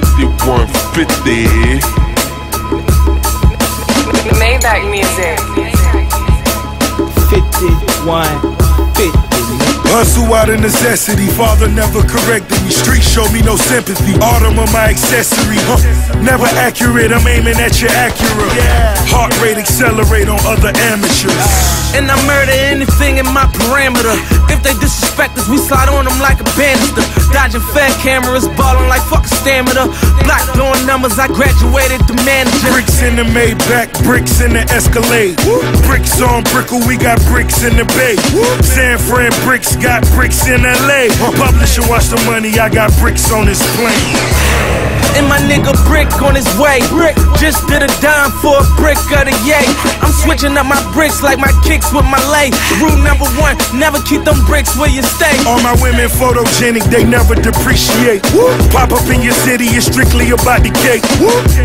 5150. Maybach music. 5150. Hustle out of necessity, father never corrected me. Street show me no sympathy. Autumn of my accessory, huh? Never accurate, I'm aiming at your Acura. Heart rate accelerate on other amateurs. And I murder anything in my parameter. If they disrespect us, we slide on them like a banister. Dodging fed cameras, balling like fucking stamina. Block doing numbers, I graduated to manager. Bricks in the Maybach, bricks in the Escalade. Bricks on Brickell, we got bricks in the Bay. San Fran bricks got bricks in LA. Publisher watch the money, I got bricks on this plane. And my nigga Brick on his way. Brick just did a dime for a brick of the yay. I'm switching up my bricks like my kicks with my lay. Rule number one, never keep them bricks where you stay. All my women photogenic, they never depreciate. Pop up in your city, it's strictly about the cake.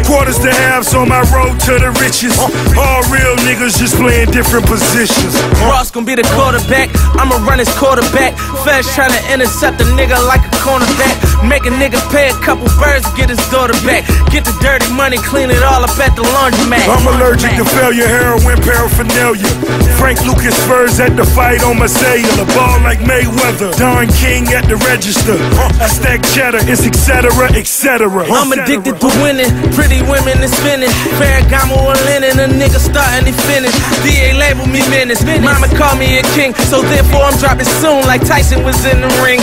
Quarters to halves on my road to the riches. All real niggas just playing different positions. Ross gonna be the quarterback. I'ma run his quarterback. Feds trying to intercept a nigga like a cornerback. Make a nigga pay a couple birds to get his daughter back. Get the dirty money, clean it all up at the laundromat. I'm allergic to failure, heroin, paraphernalia. Frank Lucas Spurs at the fight on my cellular. Ball like Mayweather. Don King at the register. I stack cheddar, it's etc. etc. I'm addicted to winning. Pretty women is spinning. Ferragamo or linen, a nigga starting to finish. DA label me menace. Mama call me a king, so therefore I'm dropping soon like Tyson was in the ring.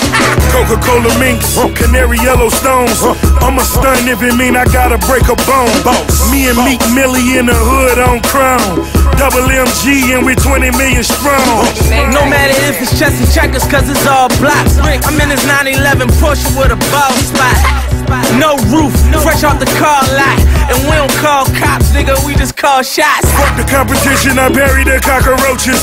Coca Cola minks, canary yellow stones. I'm a stun if it mean I gotta break a bone. boss. Me and Meek Milly in the hood on crown. Double MG and we 20 million strong. No matter if it's chess and checkers, cause it's all blocks. I'm in this 911 Porsche with a ball spot. No roof, fresh off the car lot. And we don't call cops, nigga, we just call shots. Fuck the competition, I bury the cockroaches.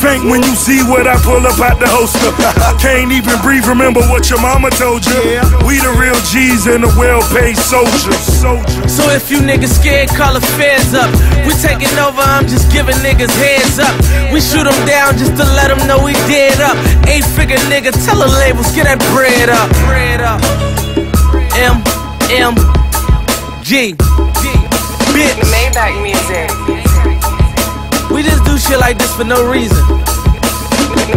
Faint when you see what I pull up out the holster. Can't even breathe, remember what your mama told you. We the real G's and the well paid soldiers. soldiers. So if you niggas scared, call the feds up. We taking over, I'm just giving niggas heads up. We shoot them down just to let them know we dead up. Eight figure nigga, tell the labels, get that bread up. Bread up. M, M, G, bitch. Maybach music. We just do shit like this for no reason.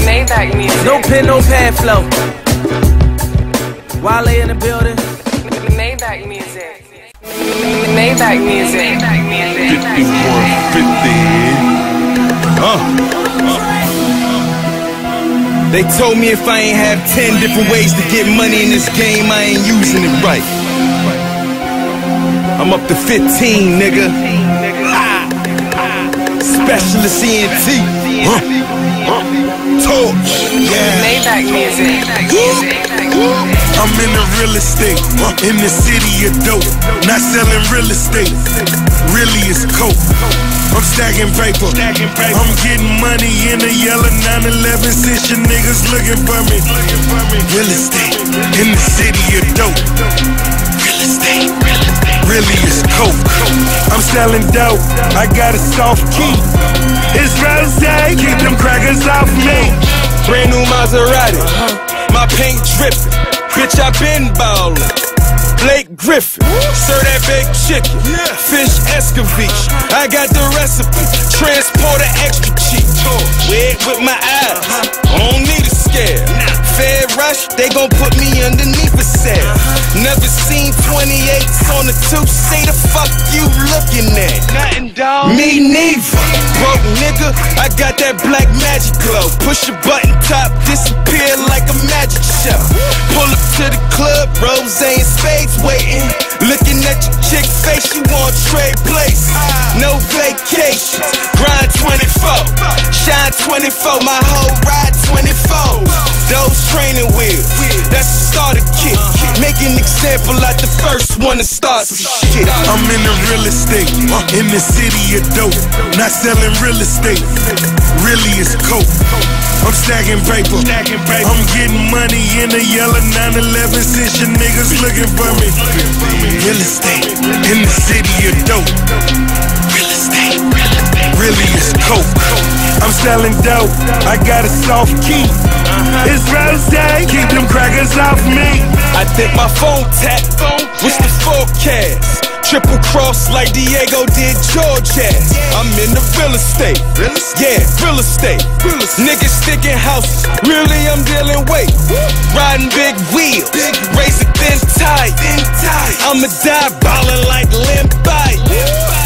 Maybach music. No pen, no pad flow. Wale in the building. Maybach music. Maybach music. 5150. They told me if I ain't have 10 different ways to get money in this game, I ain't using it right. I'm up to 15, nigga. Ah. Specialist ENT. Huh. Huh. Torch. Yeah. Maybach music. I'm in the real estate, in the city of dope. Not selling real estate, really is coke. I'm stacking paper. I'm getting money in the yellow 911 since your niggas looking for me. Real estate in the city of dope. Real estate, really is coke. I'm selling dope. I got a soft key. It's rose, keep them crackers off me. Brand new Maserati. Uh-huh. My paint dripping. Bitch, I been ballin'. Blake Griffin, serve that baked chicken, fish escabeche. I got the recipe, Transport transporter extra cheap. Red with my eyes, I don't need a scare. They gon' put me underneath a cell. Never seen 28s on the two. Say the fuck you looking at? Nothing, dog. Me neither. Broke nigga, I got that black magic glow. Push a button, top disappear like a magic show. Pull up to the club, rose and spades waiting. Looking at your chick face, you want trade place. No vacations, grind 24. Shine 24, my whole ride 24. Those training wheels, that's the starter kit. Make an example like the first one to start some shit. I'm in the real estate, in the city of dope. Not selling real estate, really is coke. I'm stacking paper. stacking paper. I'm getting money in the yellow 911 since your niggas looking for me. Real estate in the city of dope. Real estate really is coke. I'm selling dope. I got a soft key. Uh-huh. It's rose, Day, keep them crackers off me. I think my phone tapped. What's the forecast? Triple cross like Diego did George ass. I'm in the real estate. Yeah, real estate. Niggas sticking houses. Really, I'm dealing weight. Riding big wheels. Big racing thin tight. I'ma die ballin' like Limp Benz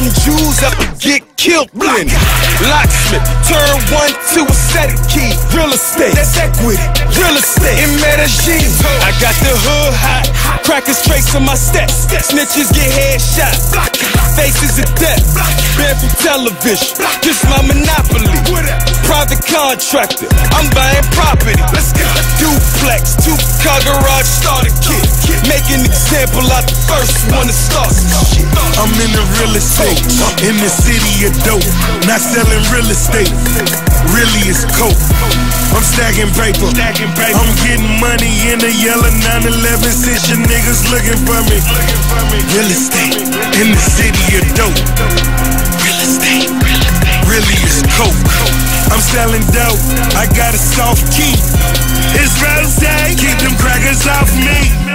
them Jews up and get killed. Locksmith, turn one to a set of keys. Real estate. That's equity. Real estate. In Medellin. I got the hood hot. Crackers trace on my steps. Snitches get headshot. Faces of death. Banned from television. This my monopoly. Private contractor. I'm buying property. Duplex. Two car garage starter kit. Make an example out the first one to start. I'm in the real estate, in the city of dope. Not selling real estate, really it's coke. I'm stacking paper, I'm getting money in the yellow 911 since your niggas looking for me. Real estate, in the city of dope. Real estate, really is coke. I'm selling dope, I got a soft it's day, Keep them crackers off me.